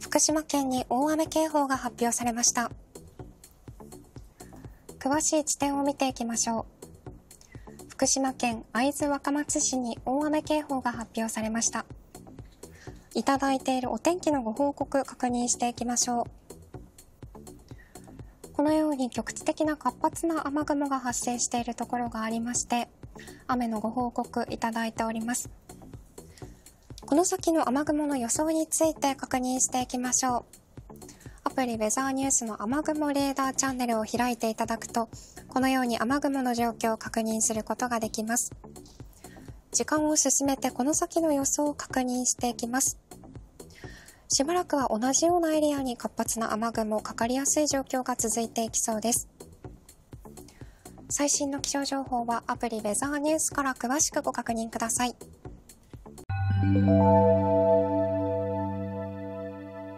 福島県に大雨警報が発表されました。詳しい地点を見ていきましょう。福島県会津若松市に大雨警報が発表されました。いただいているお天気のご報告確認していきましょう。このように局地的な活発な雨雲が発生しているところがありまして、雨のご報告いただいております。この先の雨雲の予想について確認していきましょう。アプリウェザーニュースの雨雲レーダーチャンネルを開いていただくと、このように雨雲の状況を確認することができます。時間を進めてこの先の予想を確認していきます。しばらくは同じようなエリアに活発な雨雲かかりやすい状況が続いていきそうです。最新の気象情報はアプリウェザーニュースから詳しくご確認ください。Música